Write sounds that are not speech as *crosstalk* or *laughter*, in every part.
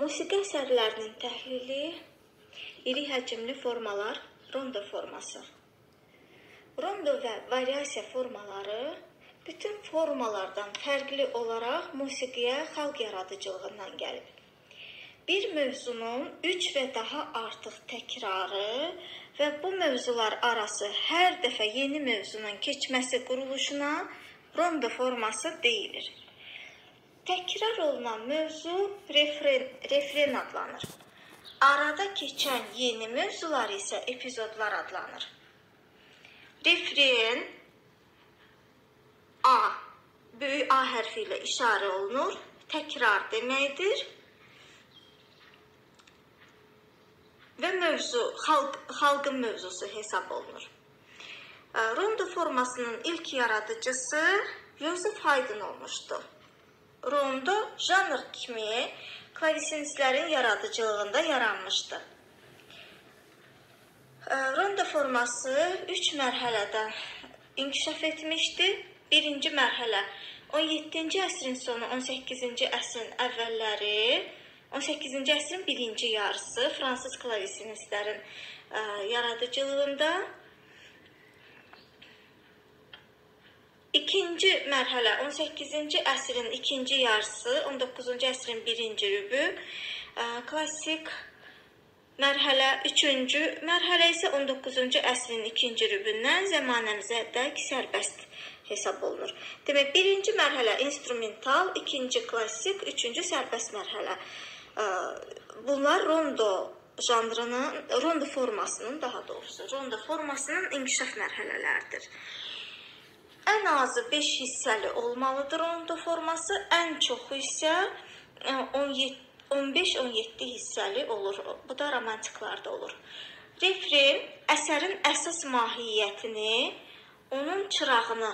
Musiqi əsərlərinin təhlili iri həcmli formalar, rondo forması. Rondo və variasiya formaları bütün formalardan fərqli olaraq musiqiyə xalq yaradıcılığından gəlib. Bir mövzunun 3 və daha artıq təkrarı və bu mövzular arası hər dəfə yeni mövzunun keçməsi quruluşuna rondo forması deyilir. Təkrar olunan mövzu refren, refren adlanır. Arada keçən yeni mövzular isə epizodlar adlanır. Refren A böyük A hərfi ilə işarə olunur. Təkrar deməkdir. Və mövzu xalq xalqın mövzusu hesab olunur. Rondo formasının ilk yaradıcısı Joseph Haydn olmuşdu. Rondo janr kimi klavisinistlərin yaradıcılığında yaranmışdı. Rondo forması 3 mərhələdə inkişaf etmişdi. Birinci mərhələ 17-ci əsrin sonu, 18-ci əsrin əvvəlləri, 18-ci əsrin birinci yarısı fransız klavisinistlərin yaradıcılığında İkinci mərhələ 18-ci əsrin ikinci yarısı, 19-cu əsrin birinci rübü, klassik mərhələ 3-cü mərhələ isə 19-cu əsrin ikinci rübündən zəmanəmizədək sərbəst hesab olunur. Demək, birinci mərhələ instrumental, ikinci klassik, üçüncü sərbəst mərhələ. Bunlar rondo janrının, rondo formasının daha doğrusu, rondo formasının inkişaf mərhələləridir. Ən azı 5 hissəli olmalıdır rondo forması, ən çoxu isə 15-17 hissəli olur. Bu da romantiklarda olur. Refren əsərin əsas mahiyyətini, onun çırağını,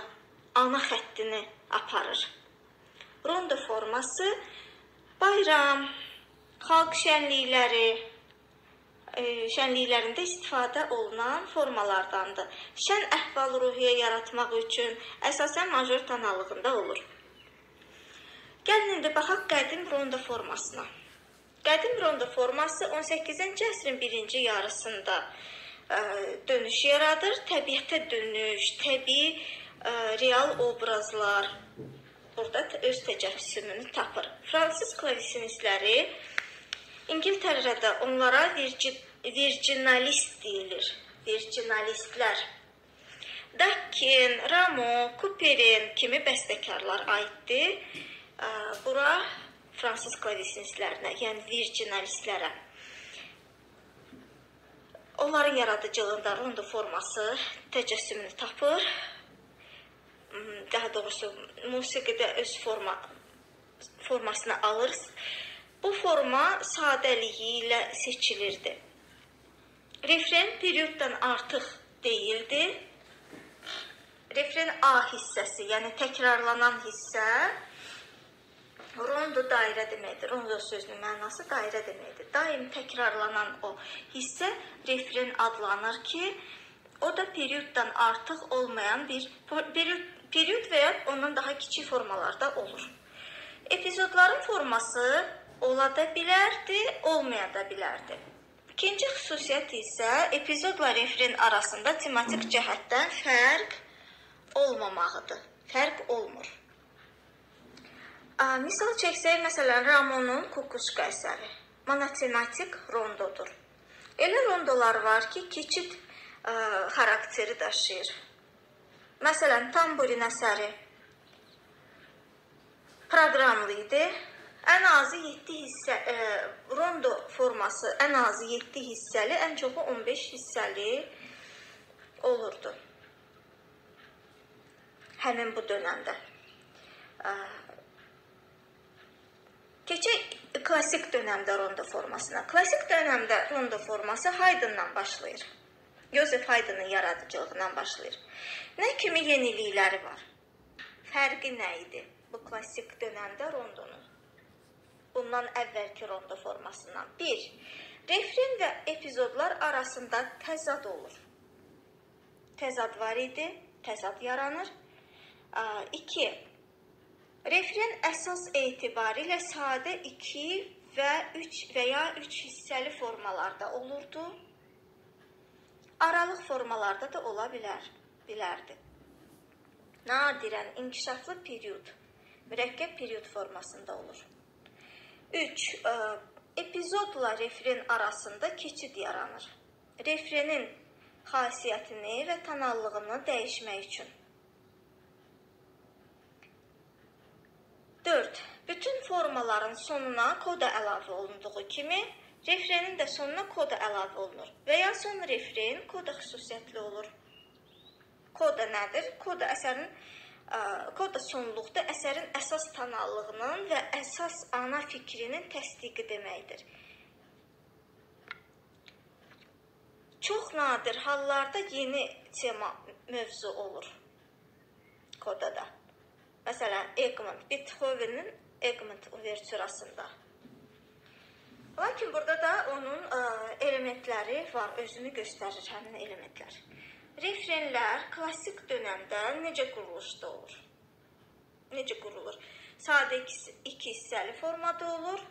ana xəttini aparır. Rondo forması bayram, xalq şənlikləri, E, şənliklərində istifadə olunan formalardandır. Şən əhval-ruhiyyə yaratmaq üçün əsasən major tonallığında olur. Gəlin indi baxaq qədim rondo formasına. Qədim rondo forması 18-ci əsrin birinci yarısında ə, e, dönüş yaradır. Təbiətə dönüş, təbii ə, e, real obrazlar burada öz təcəssümünü tapır. Fransız klavisinistləri İngiltərədə onlara virgin virginalist deyilir. Virginalistlər. Dakkin, Ramo, Couperin kimi bəstəkarlar aiddir. Bura fransız klavisinistlərinə, yəni virginalistlərə. Onların yaradıcılığında rondo forması təcəssümünü tapır. Hmm, daha doğrusu musiqidə öz forma formasını alır. Bu forma sadəliyi ilə seçilirdi. Refren perioddan artıq deyildi. Refren A hissəsi, yəni təkrarlanan hissə rondo dairə deməkdir. Rondo sözünün mənası dairə deməkdir. Daim təkrarlanan o hissə refren adlanır ki, o da perioddan artıq olmayan bir period, period və ya ondan daha kiçik formalarda olur. Epizodların forması ola da bilərdi, olmaya da bilərdi. İkinci xüsusiyyət isə epizodla refren arasında tematik cəhətdən fərq olmamağıdır. Fərq olmur. Misal çəksək, məsələn, Ramonun Kukuşka əsəri monotematik rondodur. Elə rondolar var ki, keçid ə, xarakteri daşıyır. Məsələn, tamburin əsəri proqramlı idi Ən azı 7 hissə e, rondo forması ən azı 7 hissəli, ən çoxu 15 hissəli olurdu. Həmin bu dövrdə. E, keçək klassik dövrdə rondo formasına. Klassik dövrdə rondo forması Haydndan başlayır. Joseph Haydnın yaradıcılığından başlayır. Nə kimi yenilikləri var? Fərqi nə idi bu klassik dövrdə rondonun? Bundan əvvəlki rondo formasından. 1. Refren və epizodlar arasında təzad olur. Təzad var idi, təzad yaranır. 2. Refren əsas etibarilə sadə 2 və 3 və ya 3 hissəli formalarda olurdu. Aralıq formalarda da ola bilər, bilərdi. Nadirən inkişaflı period, mürəkkəb period formasında olur. 3. Epizodla refren arasında keçid yaranır. Refrenin xasiyyətini və tonallığını dəyişmək üçün. 4. Bütün formaların sonuna koda əlavə olunduğu kimi, refrenin də sonuna koda əlavə olunur və ya son refren koda xüsusiyyətli olur. Koda nədir? Koda əsərin koda sonluqda əsərin əsas tonallığının və əsas ana fikrinin təsdiqi deməkdir. Çox nadir hallarda yeni tema mövzu olur kodada. Məsələn, Egmont, Beethovenin Egmont uvertürasında. Lakin burada da onun ə, elementləri var, özünü göstərir həmin elementlər. Refrenlər klassik dövrdə necə quruluşda olur? Necə qurulur? Sadə iki, hissəli formada olur.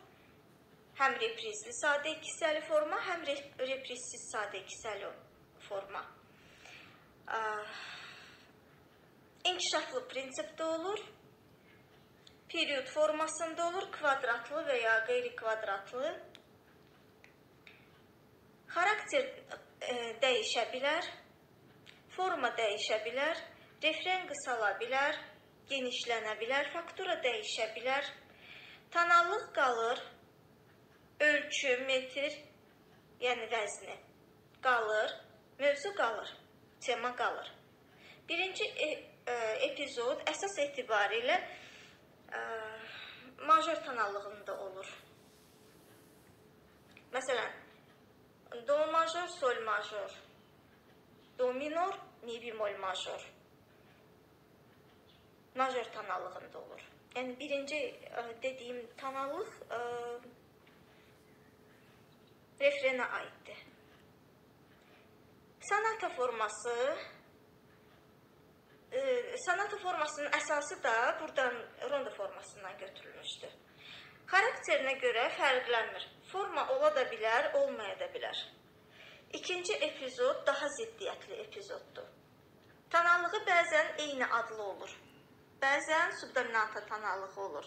Həm reprizli sadə iki hissəli forma, həm reprizsiz sadə iki hissəli forma. İnkişaflı prinsipdə olur. Period formasında olur, kvadratlı və ya qeyri-kvadratlı. Xarakter e, dəyişə bilər, forma dəyişə bilər, refren qısala bilər, genişlənə bilər, faktura dəyişə bilər, tonallıq qalır, ölçü, metr, yəni vəzni qalır, mövzu qalır, tema qalır. Birinci e epizod əsas etibarilə ə, major tonallığında olur. Məsələn, do major, sol major, do minor, mi bemol major. Major tonallığında olur. Yəni birinci ə, dediyim tonallıq ə, refrenə aiddir. Sonata forması e, sonata formasının əsası da buradan rondo formasından götürülmüşdür. Xarakterinə görə fərqlənmir. Forma ola da bilər, olmaya da bilər. İkinci epizod daha ziddiyyətli epizoddur. Tonallığı bəzən eyni adlı olur. Bəzən subdominanta tonallığı olur.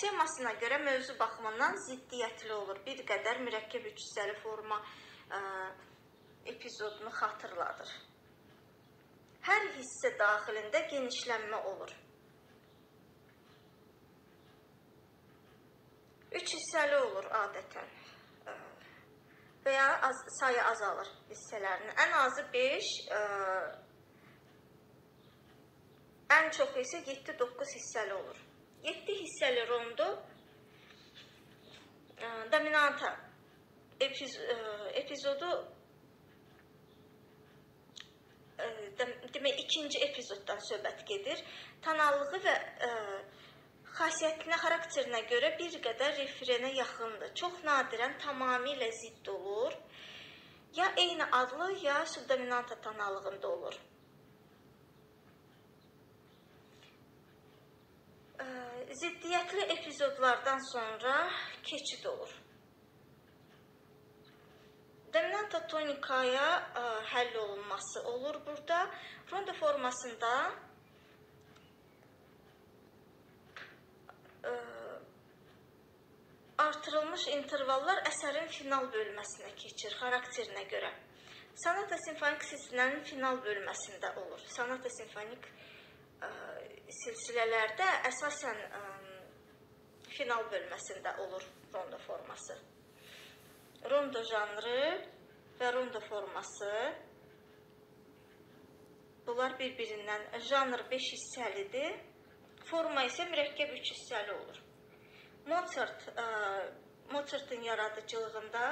Temasına görə mövzu baxımından ziddiyyətli olur. Bir qədər mürəkkəb üç hissəli forma ə, epizodunu xatırladır. Hər hissə daxilində genişlənmə olur. Üç hissəli olur adətən və ya az, sayı azalır hissələrinin. Ən azı 5, ə, ən çox isə 7-9 hissəli olur. 7 hissəli rondo ə, dominanta epiz, ə, epizodu demək ikinci epizoddan söhbət gedir. Tonallığı və ə, xasiyyətinə, xarakterinə görə bir qədər refrenə yaxındır. Çox nadirən tamamilə zidd olur. Ya eyni adlı, ya subdominanta tonallığında olur. Ziddiyyətli epizodlardan sonra keçid olur. Dominanta tonikaya e, həll olunması olur burada. Rondo formasında ə, e, artırılmış intervallar əsərin final bölməsinə keçir xarakterinə görə. Sonata simfonik silsilənin final bölməsində olur. Sonata simfonik ə, silsilələrdə əsasən ə, final bölməsində olur rondo forması rondo janrı və rondo forması. Bunlar bir-birindən janr 5 hissəlidir. Forma isə mürəkkəb 3 hissəli olur. Mozart ə, Mozartın yaradıcılığında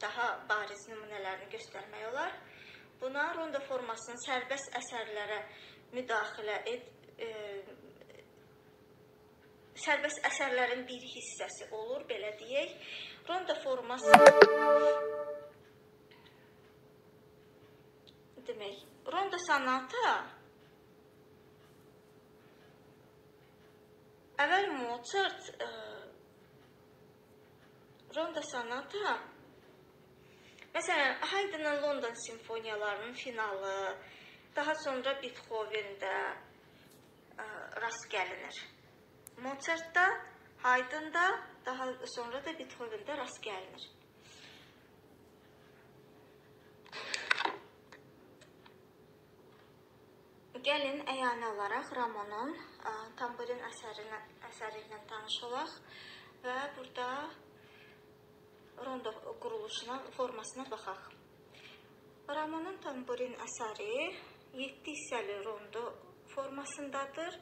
daha bariz nümunələrini göstərmək olar. Buna rondo formasının sərbəst əsərlərə müdaxilə et, e, sərbəst əsərlərin bir hissəsi olur, belə deyək. Ronda forması demək, ronda sanata əvvəl Mozart ə, Ronda sonata Məsələn, Haydnın London simfoniyalarının finalı, daha sonra Beethoven-də ə, rast gəlinir. Mozart-da, Haydn-da, daha sonra da Beethoven-də rast gəlinir. Gəlin əyani olaraq Ramonun tamburin əsərinə, əsəri ilə tanış olaq və burada rondo quruluşuna, formasına baxaq. Ramonun tamburin əsəri 7 hissəli rondo formasındadır.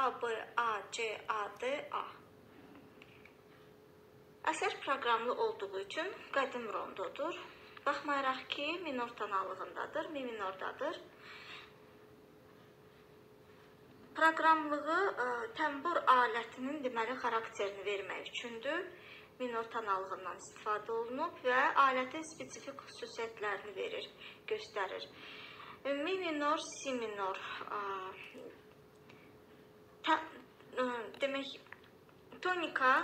A, B, A, C, A, D, A. Əsər proqramlı olduğu üçün qədim rondodur. Baxmayaraq ki, minor tonallığındadır, mi minordadır. Proqramlığı ə, təmbur alətinin deməli xarakterini vermək üçündür. Minor tonallığından istifadə olunub və alətin spesifik xüsusiyyətlərini verir, göstərir. Mi minor, si minor ə, tə, ə, demək tonika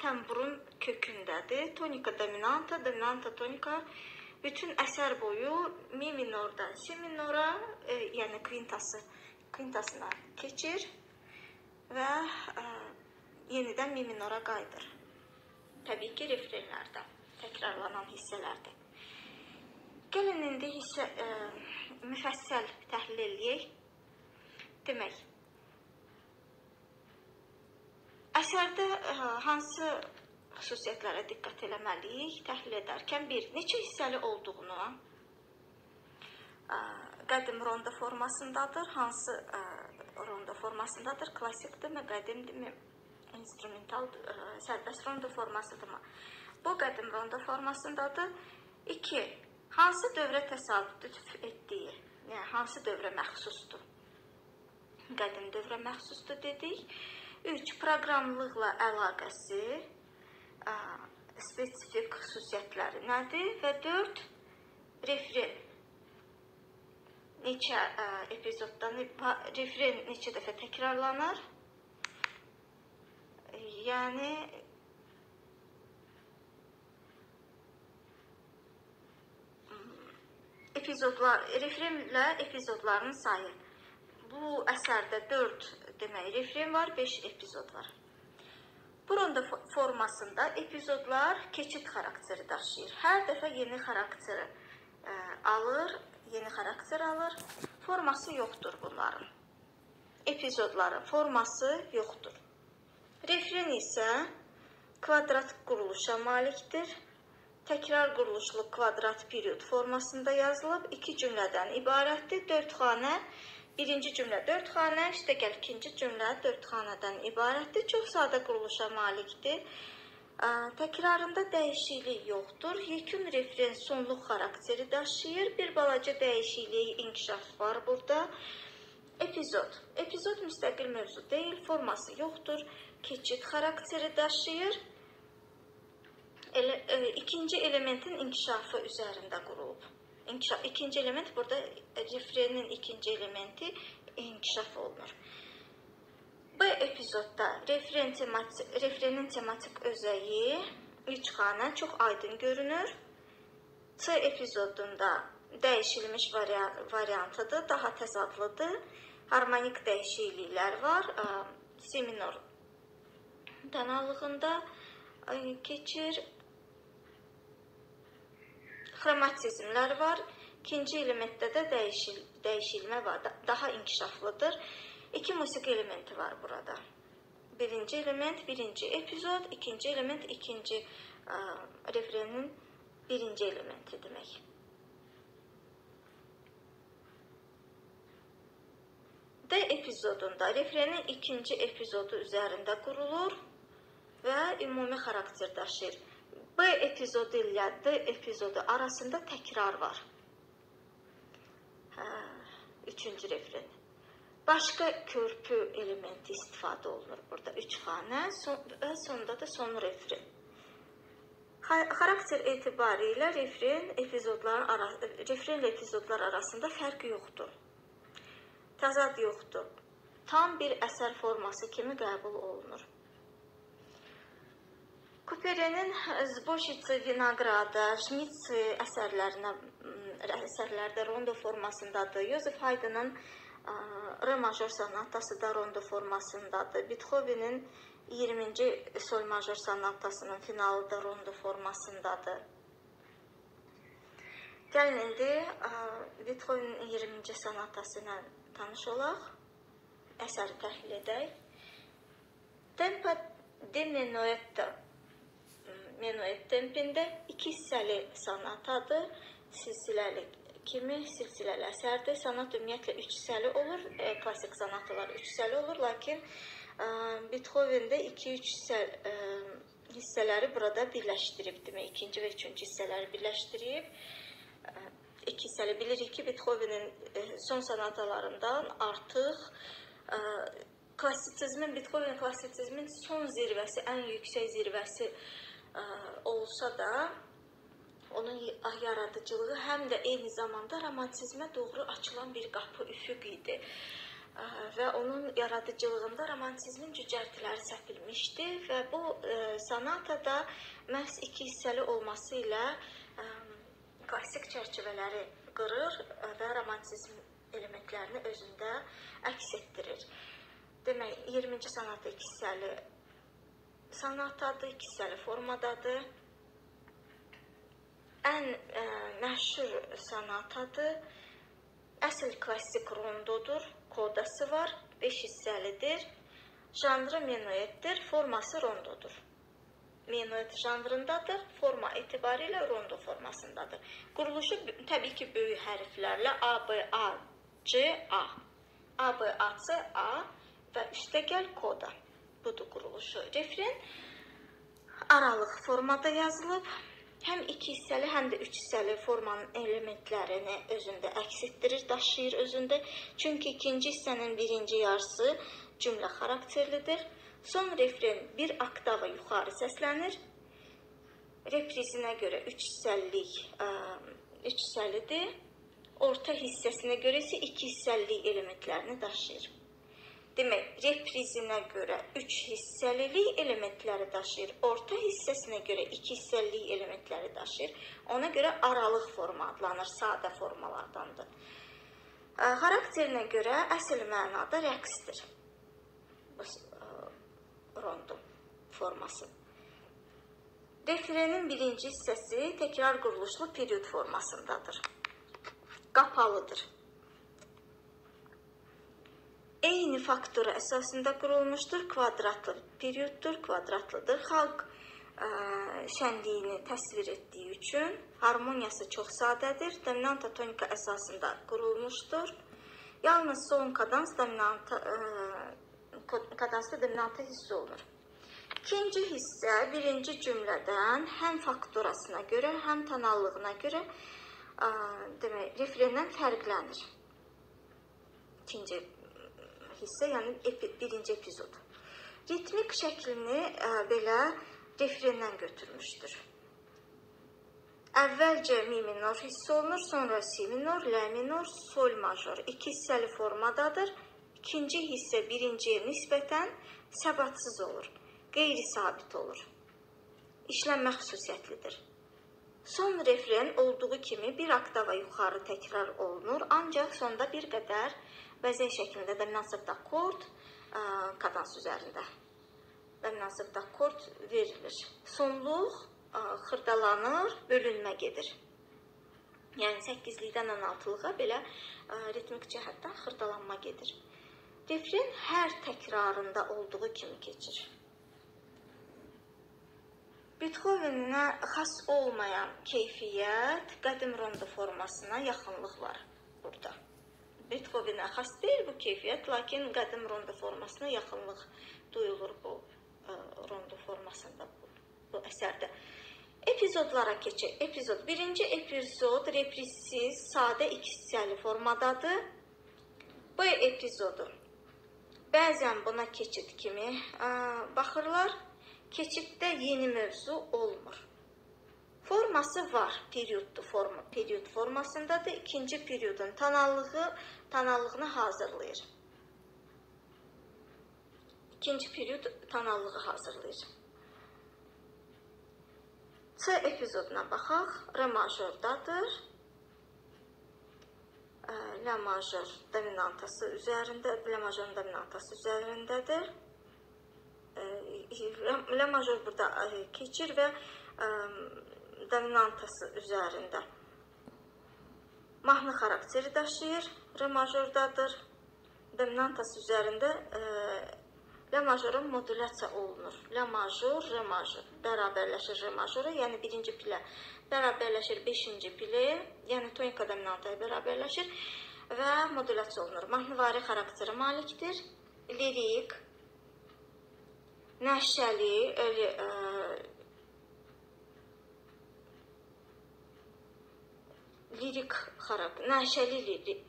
təmburun kökündədir. Tonika dominanta, dominanta tonika bütün əsər boyu mi minordan si minora, e, yəni kvintası kvintasına keçir və ə, yenidən mi minora qayıdır. Təbii ki, refrenlərdə, təkrarlanan hissələrdə. Gəlin indi hissə ə, müfəssəl təhlil eləyək. Demək, əsərdə ə, hansı xüsusiyyətlərə diqqət eləməliyik təhlil edərkən? Bir, neçə hissəli olduğunu, qədim ronda formasındadır. Hansı ronda formasındadır? Klassikdirmi, qədimdirmi? İnstrumental sərbəst ronda formasıdırmı? Bu qədim ronda formasındadır. 2. Hansı dövrə təsadüf etdiyi, yəni hansı dövrə məxsusdur? Qədim dövrə məxsusdur dedik. 3. Proqramlıqla əlaqəsi, spesifik xüsusiyyətləri nədir? Və 4. Refren neçə ə, epizodda refren neçə dəfə təkrarlanır. Yəni epizodlar refrenlə epizodların sayı. Bu əsərdə 4 demək refren var, 5 epizod var. Buronda formasında epizodlar keçid xarakteri daşıyır. Hər dəfə yeni xarakteri ə, alır yeni xarakter alır. Forması yoxdur bunların. Epizodların forması yoxdur. Refren isə kvadrat quruluşa malikdir. Təkrar quruluşlu kvadrat period formasında yazılıb. İki cümlədən ibarətdir. 4 xanə Birinci cümlə 4 xanə, işte gəl ikinci cümlə 4 xanədən ibarətdir. Çox sadə quruluşa malikdir. Təkrarında dəyişiklik yoxdur. Yekun refren sonluq xarakteri daşıyır. Bir balaca dəyişiklik, inkişaf var burada. Epizod. Epizod müstəqil mövzu deyil, forması yoxdur. Keçid xarakteri daşıyır. Ele, e, ikinci elementin inkişafı üzərində qurulub. İnkişaf, ikinci element burada refrenin ikinci elementi inkişaf olunur. Bu epizodda refren tematik, refrenin tematik özəyi üç xanə çox aydın görünür. C epizodunda dəyişilmiş variantıdır, daha təzadlıdır. Harmonik dəyişikliklər var. Si minor tonallığında keçir. Xromatizmlər var. İkinci elementdə də dəyişil, dəyişilmə var, daha inkişaflıdır. İki musiqi elementi var burada. Birinci element birinci epizod, ikinci element ikinci ə, refrenin birinci elementi demək. D epizodunda refrenin ikinci epizodu üzərində qurulur və ümumi xarakter daşıyır. B epizodu ilə D epizodu arasında təkrar var. Hə, üçüncü refren. Başqa körpü elementi istifadə olunur burada. Üç xanə son, və sonda da son refren. Xarakter etibarilə refren epizodlar arası, refrenlə epizodlar arasında fərq yoxdur. Təzad yoxdur. Tam bir əsər forması kimi qəbul olunur. Kuperenin Zboşitsi Vinograda, Şmitsi əsərlərinə əsərlərdə rondo formasındadır. Yozef Haydnın R major sonatası da rondo formasındadır. Beethoven'in 20-ci sol major sonatasının finalı da rondo formasındadır. Gəlin indi Beethoven'in 20-ci sonatası ilə tanış olaq. Əsəri təhlil edək. Tempo de menuetto menuet tempində iki hissəli sonatadır. Silsiləli kimi silsiləli əsərdir. Sonat ümumiyyətlə 3 hissəli olur. E, klassik sonatalar 3 hissəli olur, lakin e, Beethoven-də 2-3 hissə e, hissələri burada birləşdirib, demək, ikinci və üçüncü hissələri birləşdirib. E, iki hissəli bilirik ki, Beethoven-in e, son sonatalarından artıq e, klassitsizmin, Beethoven klassitsizmin son zirvəsi, ən yüksək zirvəsi ə, olsa da onun yaradıcılığı həm də eyni zamanda romantizmə doğru açılan bir qapı, üfüq idi. Ə, və onun yaradıcılığında romantizmin cücərtiləri səpilmişdi və bu ə, sanatada məhz iki hissəli olması ilə ə, klassik çərçivələri qırır və romantizm elementlərini özündə əks etdirir. Demək, 20-ci sanata iki hissəli sanatadır, iki hissəli formadadır. Ən ə, e, məşhur sanatadır. Əsl klassik rondodur, kodası var, 5 hissəlidir. Janrı menuetdir, forması rondodur. Menuet janrındadır, forma etibarilə rondo formasındadır. Quruluşu təbii ki, böyük hərflərlə A, B, A, C, A. A, B, A, C, A və üstəgəl koda budur quruluşu. Refren aralıq formada yazılıb. Həm iki hissəli, həm də üç hissəli formanın elementlərini özündə əks etdirir, daşıyır özündə. Çünki ikinci hissənin birinci yarısı cümlə xarakterlidir. Son refren bir oktava yuxarı səslənir. Reprizinə görə üç hissəlilik, ə, üç hissəlidir. Orta hissəsinə görə isə iki hissəlilik elementlərini daşıyır. Demək, reprizinə görə 3 hissəlilik elementləri daşıyır. Orta hissəsinə görə 2 hissəlilik elementləri daşıyır. Ona görə aralıq forma adlanır, sadə formalardandır. Xarakterinə görə əsl mənada rəqsdir. Bu rondo forması. Refrenin birinci hissəsi təkrar quruluşlu period formasındadır. Qapalıdır eyni faktora əsasında qurulmuşdur. Kvadratlı perioddur, kvadratlıdır. Xalq ə, şənliyini təsvir etdiyi üçün harmoniyası çox sadədir. Dominanta tonika əsasında qurulmuşdur. Yalnız son kadans dominanta ə, kadansda dominanta hiss olunur. İkinci hissə birinci cümlədən həm faktorasına görə, həm tonallığına görə ə, demək, refrendən fərqlənir. İkinci hissə, yəni epi, birinci epizod. Ritmik şəklini ə, e, belə refrendən götürmüşdür. Əvvəlcə mi minor hiss olunur, sonra si minor, la minor, sol major. İki hissəli formadadır. İkinci hissə birinciyə nisbətən səbatsız olur, qeyri-sabit olur. İşlənmə xüsusiyyətlidir. Son refren olduğu kimi bir oktava yuxarı təkrar olunur, ancaq sonda bir qədər bəzək şəklində də münasib akkord kadans üzərində münasib akkord verilir. Sonluq xırdalanır, bölünmə gedir. Yəni 8-likdən 16-lığa belə ritmik cəhətdən xırdalanma gedir. Refren hər təkrarında olduğu kimi keçir. Beethovenə xas olmayan keyfiyyət qədim rondo formasına yaxınlıq var burada. Beethovenə xas deyil bu keyfiyyət, lakin qədim rondo formasına yaxınlıq duyulur bu ə, e, rondo formasında bu, bu əsərdə. Epizodlara keçək. Epizod. Birinci epizod repressiz, sadə iki hissəli formadadır. Bu epizodu bəzən buna keçid kimi ə, baxırlar. Keçiddə yeni mövzu olmur. Forması var, perioddur forma, period formasındadır. İkinci periodun tonallığı, tonallığını hazırlayır. İkinci period tonallığı hazırlayır. C epizoduna baxaq. Re majordadır. La major dominantası üzərində, La majorun dominantası üzərindədir. La major burada keçir və dominantası üzərində. Mahnı xarakteri daşıyır. Re majordadır. Dominantası üzərində ə, La majorun modulyasiya olunur. La major, re major bərabərləşir re majora, yəni birinci pilə bərabərləşir 5-ci pilə, yəni tonika dominantaya bərabərləşir və modulyasiya olunur. Mahnıvari xarakterə malikdir. Lirik, nəşəli, elə ə, lirik xarakter, nəşəli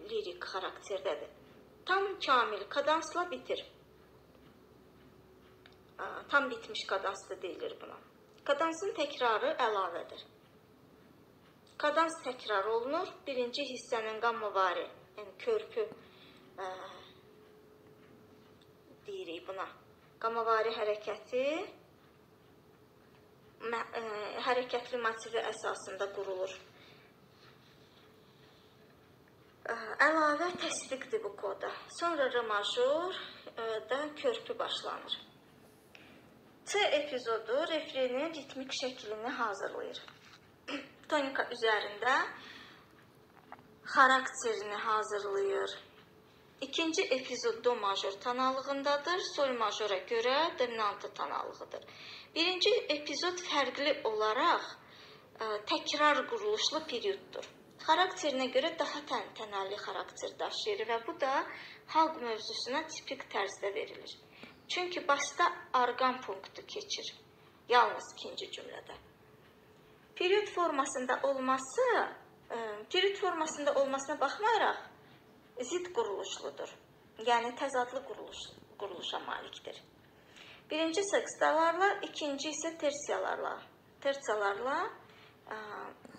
lirik xarakterdədir. Tam kamil kadansla bitir tam bitmiş kadans da deyilir buna. Kadansın təkrarı əlavədir. Kadans təkrar olunur. Birinci hissənin qammavari, yəni körpü ə, deyirik buna. Qammavari hərəkəti ə, hərəkətli motivi əsasında qurulur. Əlavə təsdiqdir bu koda. Sonra re major da körpü başlanır. C epizodu refrenin ritmik şəklini hazırlayır. *clears throat* Tonika üzərində xarakterini hazırlayır. İkinci epizod do major tonallığındadır, sol majora görə dominantı tonallığıdır. Birinci epizod fərqli olaraq ə, təkrar quruluşlu perioddur. Xarakterinə görə daha təntənəli xarakter daşıyır və bu da xalq mövzusuna tipik tərzdə verilir. Çünki başda arqan punktu keçir. Yalnız ikinci cümlədə. Period formasında olması, e, period formasında olmasına baxmayaraq zid quruluşludur. Yəni təzadlı quruluş quruluşa malikdir. Birinci sekstalarla, ikinci isə tersiyalarla. Tersiyalarla ə, e,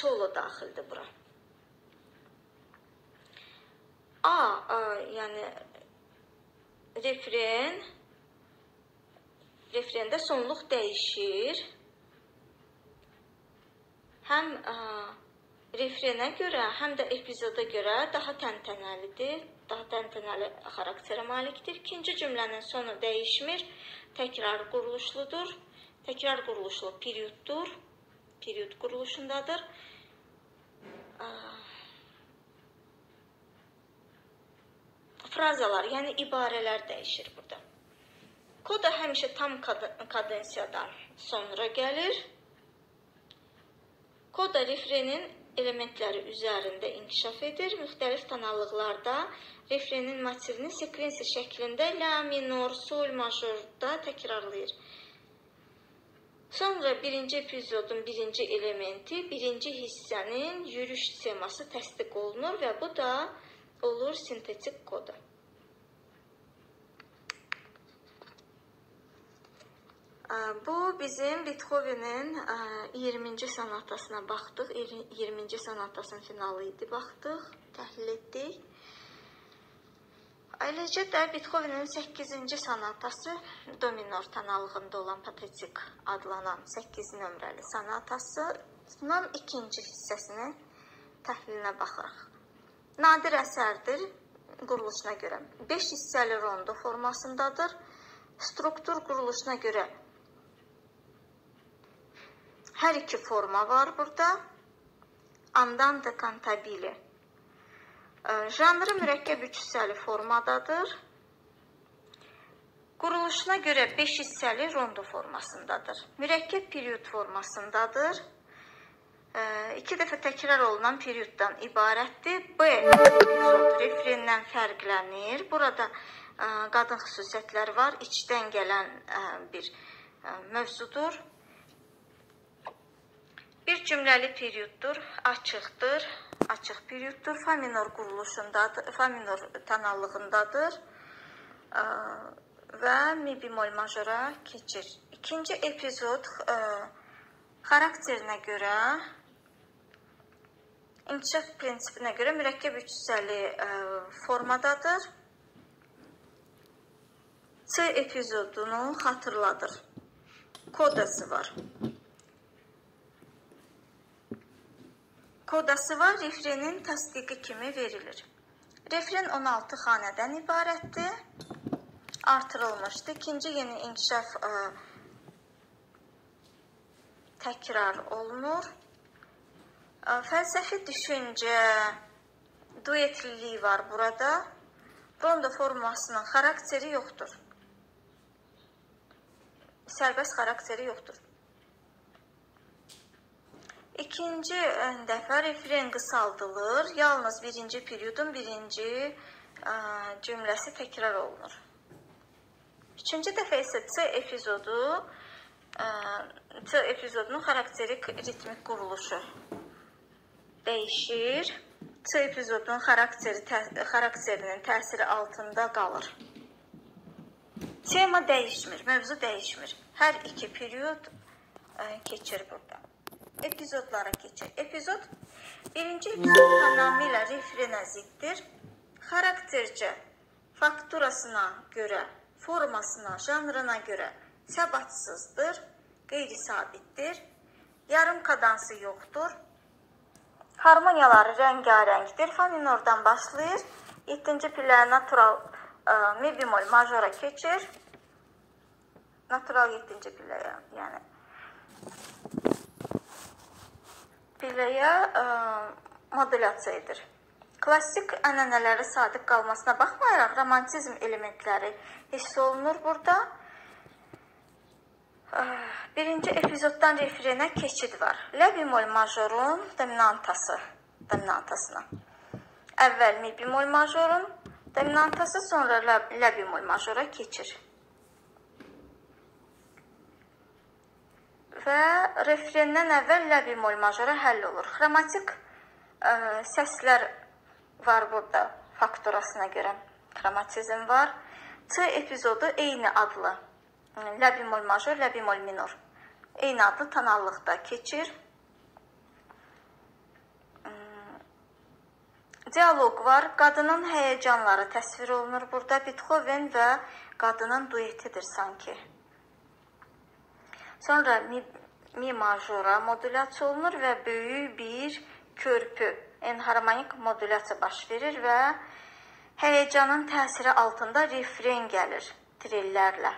solo daxildir bura. A, A yəni refren refrendə sonluq dəyişir. Həm ə, refrenə görə, həm də epizoda görə daha təntənəlidir, daha təntənəli xarakterə malikdir. İkinci cümlənin sonu dəyişmir, təkrar quruluşludur. Təkrar quruluşlu perioddur, period quruluşundadır. Frazalar, yəni ibarələr dəyişir burada. Koda həmişə tam kadensiyadan sonra gəlir. Koda refrenin elementləri üzərində inkişaf edir. Müxtəlif tonallıqlarda refrenin motivini sekvensiya şəklində la minor, sol majorda təkrarlayır. Sonra birinci epizodun birinci elementi, birinci hissənin yürüyüş teması təsdiq olunur və bu da olur sintetik koda. Bu bizim Beethoven'in 20-ci sonatasına baxdıq. 20-ci sonatasının finalı idi, baxdıq, təhlil etdik. Eləcə də Beethoven'in 8-ci sonatası do minor tonallığında olan patetik adlanan 8 nömrəli sonatasının ikinci hissəsinin təhlilinə baxırıq. Nadir əsərdir quruluşuna görə. 5 hissəli rondo formasındadır. Struktur quruluşuna görə Hər iki forma var burada. Andante cantabile. Janrı mürəkkəb üç hissəli formadadır. Quruluşuna görə 5 hissəli rondo formasındadır. Mürəkkəb period formasındadır. İki dəfə təkrar olunan perioddan ibarətdir. B epizod refrendən fərqlənir. Burada qadın xüsusiyyətləri var. İçdən gələn bir mövzudur. Bir cümləli perioddur, açıqdır, açıq perioddur, fa minor quruluşundadır, fa minor tonallığındadır və mi bemol majora keçir. İkinci epizod ə, xarakterinə görə inkişaf prinsipinə görə mürəkkəb üç hissəli ə, formadadır. C epizodunu xatırladır. Kodası var. Kodası var, refrenin təsdiqi kimi verilir. Refren 16 xanədən ibarətdir. Artırılmışdı. İkinci yeni inkişaf ə, təkrar olunur. Ə, fəlsəfi düşüncə, duetliliyi var burada. Rondo formasının xarakteri yoxdur. Sərbəst xarakteri yoxdur. İkinci dəfə refren qısaldılır. Yalnız birinci periodun birinci ə, cümləsi təkrar olunur. Üçüncü dəfə isə C epizodu ə, C epizodunun xarakterik ritmik quruluşu dəyişir. C epizodunun xarakteri tə, xarakterinin təsiri altında qalır. Tema dəyişmir, mövzu dəyişmir. Hər iki period ə, keçir burada epizodlara keçək. Epizod birinci epizod tamamilə refrenə ziddir. Xaraktercə, fakturasına görə, formasına, janrına görə səbatsızdır, qeyri-sabitdir. Yarım kadansı yoxdur. Harmoniyaları rəngarəngdir. Fa minordan başlayır. 7-ci pilləyə natural ə, mi bemol majora keçir. Natural 7-ci pilləyə, yəni pilləyə ə, modulyasiya edir. Klassik ənənələri sadiq qalmasına baxmayaraq romantizm elementləri hiss olunur burada. Birinci epizoddan refrenə keçid var. Lə bemol majorun dominantası, dominantasına. Əvvəl mi bemol majorun dominantası, sonra lə bemol majora keçir. Və refrendən əvvəl lə bemol majora həll olur. Xromatik ə, səslər var burada fakturasına görə. Xromatizm var. C epizodu eyni adlı. Lə bemol major, lə bemol minor. Eyni adlı tonallıqda keçir. Dialoq var. Qadının həyəcanları təsvir olunur burada. Beethoven və qadının duetidir sanki. Sonra mi, mi majora modulyasiya olunur və böyük bir körpü, enharmonik modulyasiya baş verir və həyəcanın təsiri altında refren gəlir trillərlə.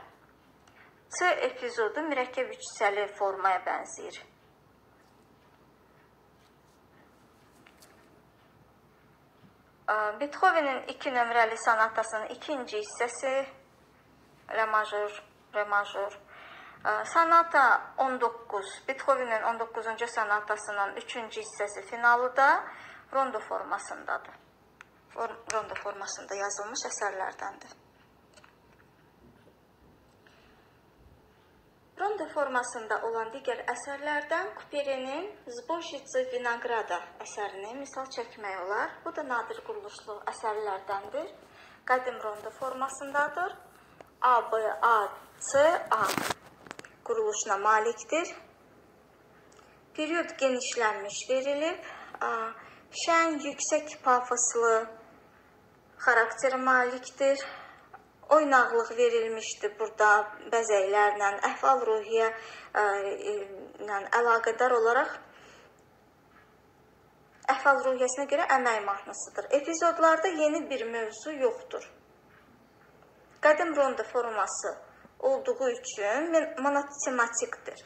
C epizodu mürəkkəb üçsəli formaya bənzəyir. Beethovenin 2 nömrəli sonatasının ikinci hissəsi re major, re major Sonata 19, Beethovenin 19-cu sonatasının 3-cü hissəsi finalı da rondo formasındadır. Rondo formasında yazılmış əsərlərdəndir. Rondo formasında olan digər əsərlərdən Kuperenin Zbojici Vinagrada əsərini misal çəkmək olar. Bu da nadir quruluşlu əsərlərdəndir. Qədim rondo formasındadır. A, B, A, C, A quruluşuna malikdir. Period genişlənmiş verilib. Şən, yüksək pafoslu xarakteri malikdir. Oynaqlıq verilmişdir burada bəzəklərlə, əhval-ruhiyyə ilə əlaqədar olaraq əhval-ruhiyyəsinə görə əmək mahnısıdır. Epizodlarda yeni bir mövzu yoxdur. Qədim ronda forması olduğu üçün monotematikdir.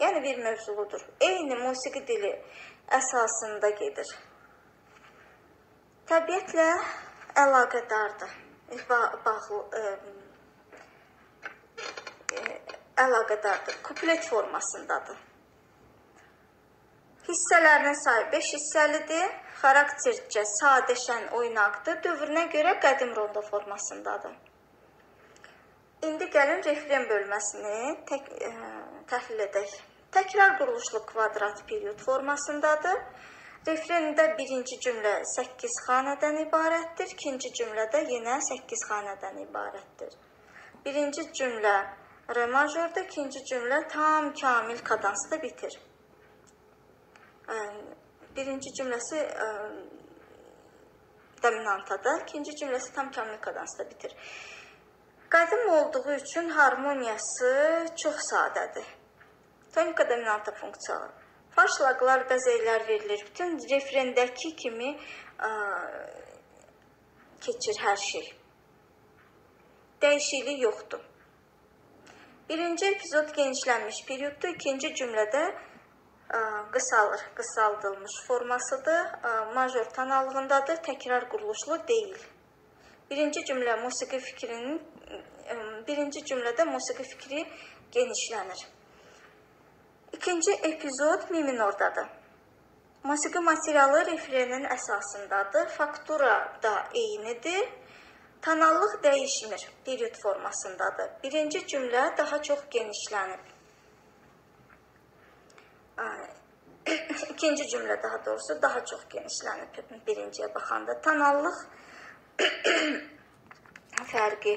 Yəni bir mövzuludur. Eyni musiqi dili əsasında gedir. Təbiətlə əlaqədardır. Bağlı ə, e, ə, e, əlaqədardır. Kuplet formasındadır. Hissələrinin sayı 5 hissəlidir. Xaraktercə sadəşən oynaqdır. Dövrünə görə qədim rondo formasındadır. İndi gəlin refren bölməsini tək, ə, e, təhlil edək. Təkrar quruluşlu kvadrat period formasındadır. Refrendə birinci cümlə 8 xanədən ibarətdir, ikinci cümlədə yenə 8 xanədən ibarətdir. Birinci cümlə re majorda, ikinci cümlə tam kamil kadansda bitir. E, birinci cümləsi ə, e, dominantada, ikinci cümləsi tam kamil kadansda bitir. Qədim olduğu üçün harmoniyası çox sadədir. Tonika dominanta funksiyalı. Farşlaqlar, bəzəklər verilir. Bütün refrendəki kimi ə, keçir hər şey. Dəyişiklik yoxdur. Birinci epizod genişlənmiş perioddur. İkinci cümlədə ə, qısalır, qısaldılmış formasıdır. Ə, major tonallığındadır, təkrar quruluşlu deyil. Birinci cümlə musiqi fikrinin birinci cümlədə musiqi fikri genişlənir. İkinci epizod mi minordadır. Musiqi materialı refrenin əsasındadır. Faktura da eynidir. Tonallıq dəyişmir, period formasındadır. Birinci cümlə daha çox genişlənib. *coughs* İkinci cümlə daha doğrusu daha çox genişlənib birinciyə baxanda. Tonallıq *coughs* fərqi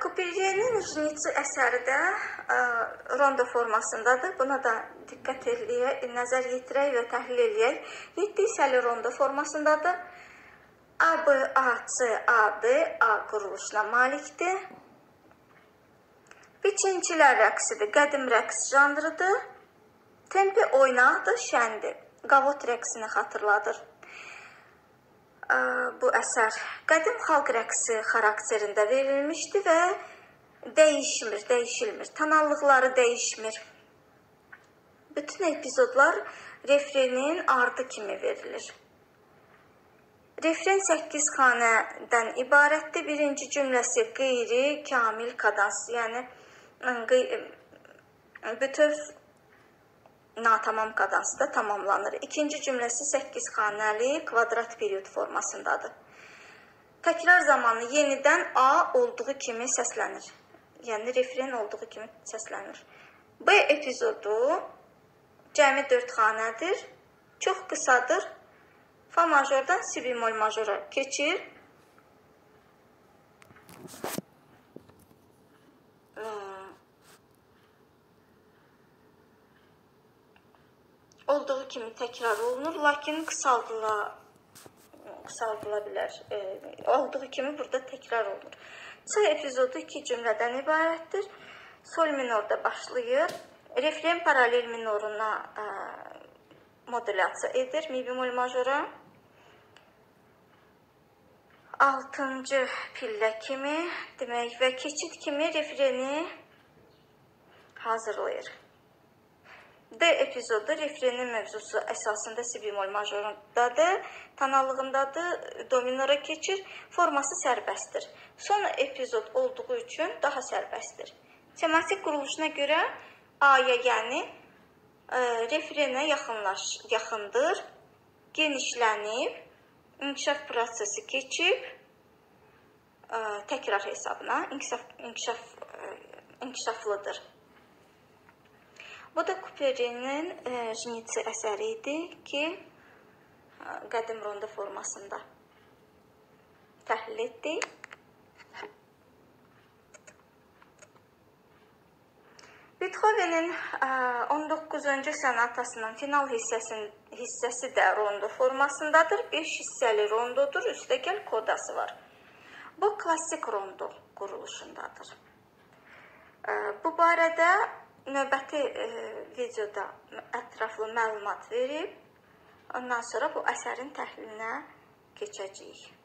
Kuperyenin Jnitsi əsəri də ə, rondo formasındadır. Buna da diqqət eləyək, nəzər yetirək və təhlil eləyək. 7 hissəli rondo formasındadır. A, B, A, quruluşuna malikdir. Biçinçilər rəqsidir, qədim rəqs janrıdır. Tempi oynaqdır, şəndir. Qavot rəqsini xatırladır bu əsər qədim xalq rəqsi xarakterində verilmişdi və dəyişmir, dəyişilmir. Tonallıqları dəyişmir. Bütün epizodlar refrenin ardı kimi verilir. Refren 8 xanədən ibarətdir. Birinci cümləsi qeyri kamil kadans, yəni bütöv natamam kadansda tamamlanır. İkinci cümləsi 8 xanəli kvadrat period formasındadır. Təkrar zamanı yenidən A olduğu kimi səslənir. Yəni refren olduğu kimi səslənir. B epizodu cəmi 4 xanədir. Çox qısadır. Fa majordan si bemol majora keçir. olduğu kimi təkrar olunur, lakin qısaldıla qısaldıla bilər. E, olduğu kimi burada təkrar olunur. C epizodu iki cümlədən ibarətdir. Sol minorda başlayır. Refren paralel minoruna e, modulyasiya edir mi bemol majora. 6-cı pillə kimi, demək və keçid kimi refreni hazırlayır. D epizodu refrenin mövzusu əsasında si bemol majorundadır, tonallığındadır, dominora keçir, forması sərbəstdir. Son epizod olduğu üçün daha sərbəstdir. Tematik quruluşuna görə A-ya, yəni ə, refrenə yaxınlaş, yaxındır, genişlənib, inkişaf prosesi keçib, ə, e, təkrar hesabına inkişaf, inkişaf, ə, e, inkişaflıdır. Bu da Kuperinin e, Jnitsi əsəri idi ki, e, qədim ronda formasında təhlil etdi. Beethovenin 19-cu e, sonatasının final hissəsinin hissəsi də rondo formasındadır. 5 hissəli rondodur, üstəgəl kodası var. Bu klassik rondo quruluşundadır. E, bu barədə növbəti e, videoda ətraflı məlumat verib, ondan sonra bu əsərin təhlilinə keçəcəyik.